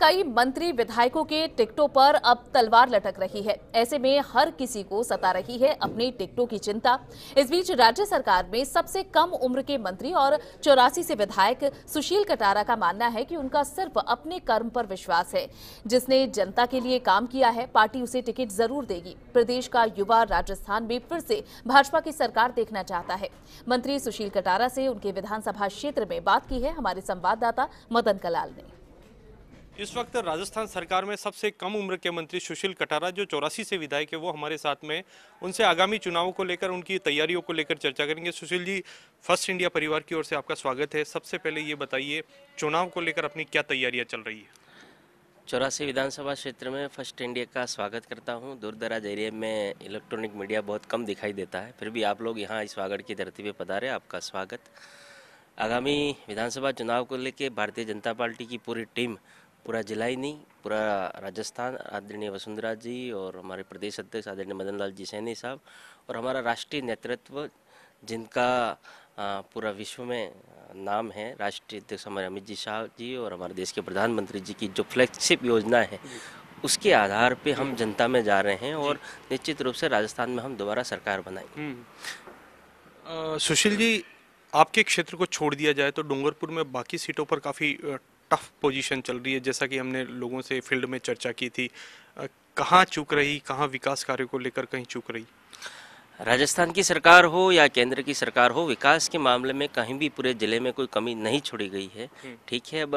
कई मंत्री विधायकों के टिकटों पर अब तलवार लटक रही है। ऐसे में हर किसी को सता रही है अपनी टिकटों की चिंता। इस बीच राज्य सरकार में सबसे कम उम्र के मंत्री और चौरासी से विधायक सुशील कटारा का मानना है कि उनका सिर्फ़ अपने कर्म पर विश्वास है। जिसने जनता के लिए काम किया है, पार्टी उसे टिकट ज़रूर देगी। प्रदेश का युवा राजस्थान में फिर से भाजपा की सरकार देखना चाहता है। मंत्री सुशील कटारा से उनके विधानसभा क्षेत्र में बात की है हमारे संवाददाता मदन कलाल ने। इस वक्त राजस्थान सरकार में सबसे कम उम्र के मंत्री सुशील कटारा, जो चौरासी से विधायक है, वो हमारे साथ में उनसे आगामी चुनावों को लेकर, उनकी तैयारियों को लेकर चर्चा करेंगे। सुशील जी, फ़र्स्ट इंडिया परिवार की ओर से आपका स्वागत है। सबसे पहले ये बताइए, चुनाव को लेकर अपनी क्या तैयारियाँ चल रही है? चौरासी विधानसभा क्षेत्र में फ़र्स्ट इंडिया का स्वागत करता हूँ। दूर दराज एरिया में इलेक्ट्रॉनिक मीडिया बहुत कम दिखाई देता है, फिर भी आप लोग यहाँ इस वागड़ की धरती पे पधारे, आपका स्वागत। आगामी विधानसभा चुनाव को लेकर भारतीय जनता पार्टी की पूरी टीम पूरा जिला ही नहीं पूरा राजस्थान आदरणीय वसुंधरा जी और हमारे प्रदेश अध्यक्ष आदरणीय मदन लाल जी सैनी साहब और हमारा राष्ट्रीय नेतृत्व जिनका पूरा विश्व में नाम है राष्ट्रीय अध्यक्ष हमारे अमित जी शाह जी और हमारे देश के प्रधानमंत्री जी की जो फ्लैगशिप योजना है उसके आधार पे हम जनता में जा रहे हैं और निश्चित रूप से राजस्थान में हम दोबारा सरकार बनाएँगे। हम्म। सुशील जी आपके क्षेत्र को छोड़ दिया जाए तो डूंगरपुर में बाकी सीटों पर काफ़ी टफ पोजीशन चल रही है जैसा कि हमने लोगों से फ़ील्ड में चर्चा की थी। कहाँ चूक रही कहाँ विकास कार्यों को लेकर कहीं चूक रही? राजस्थान की सरकार हो या केंद्र की सरकार हो विकास के मामले में कहीं भी पूरे ज़िले में कोई कमी नहीं छोड़ी गई है। हम्म। ठीक है अब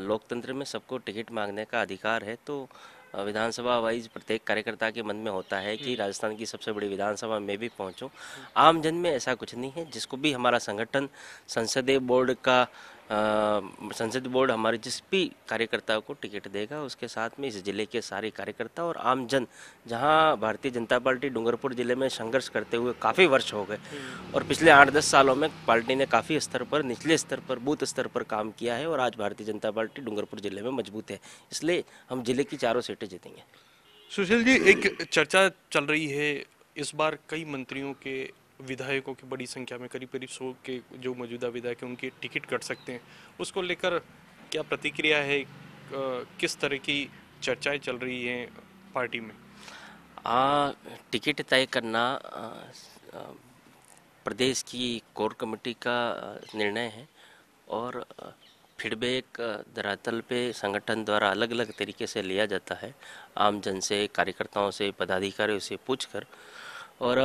लोकतंत्र में सबको टिकट मांगने का अधिकार है तो विधानसभा वाइज प्रत्येक कार्यकर्ता के मन में होता है कि हम्म। राजस्थान की सबसे बड़ी विधानसभा में भी पहुंचूं। आम जन में ऐसा कुछ नहीं है जिसको भी हमारा संगठन संसदीय बोर्ड का संसद बोर्ड हमारे जिस भी कार्यकर्ताओं को टिकट देगा उसके साथ में इस ज़िले के सारे कार्यकर्ता और आम जन जहाँ भारतीय जनता पार्टी डूंगरपुर ज़िले में संघर्ष करते हुए काफ़ी वर्ष हो गए और पिछले आठ दस सालों में पार्टी ने काफ़ी स्तर पर निचले स्तर पर बूथ स्तर पर काम किया है और आज भारतीय जनता पार्टी डूंगरपुर ज़िले में मज़बूत है। इसलिए हम ज़िले की चारों सीटें जीतेंगे। सुशील जी एक चर्चा चल रही है। इस बार कई मंत्रियों के विधायकों की बड़ी संख्या में करीब करीब सौ के जो मौजूदा विधायक हैं उनकी टिकट कट सकते हैं। उसको लेकर क्या प्रतिक्रिया है? किस तरह की चर्चाएँ चल रही हैं पार्टी में? आ, टिकट तय करना प्रदेश की कोर कमेटी का निर्णय है और फीडबैक धरातल पे संगठन द्वारा अलग अलग तरीके से लिया जाता है। आम जन से कार्यकर्ताओं से पदाधिकारियों से पूछकर और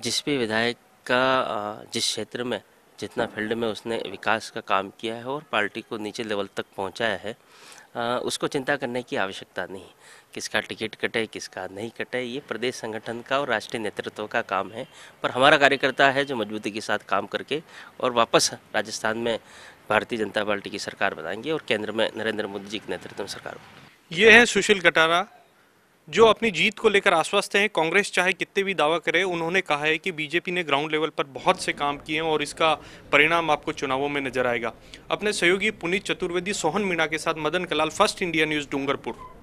जिस भी विधायक का जिस क्षेत्र में, जितना फ़ील्ड में उसने विकास का काम किया है और पार्टी को नीचे लेवल तक पहुँचाया है उसको चिंता करने की आवश्यकता नहीं। किसका टिकट कटे, किसका नहीं कटे, ये प्रदेश संगठन का और राष्ट्रीय नेतृत्व का काम है। पर हमारा कार्यकर्ता है जो मजबूती के साथ काम करके और वापस राजस्थान में भारतीय जनता पार्टी की सरकार बनाएँगे और केंद्र में नरेंद्र मोदी जी के नेतृत्व में सरकार ये है सुशील कटारा। जो अपनी जीत को लेकर आश्वस्त हैं, कांग्रेस चाहे कितने भी दावा करे, उन्होंने कहा है कि बीजेपी ने ग्राउंड लेवल पर बहुत से काम किए हैं और इसका परिणाम आपको चुनावों में नज़र आएगा। अपने सहयोगी पुनीत चतुर्वेदी, सोहन मीणा के साथ Madan Kalal, first India news Dungarpur.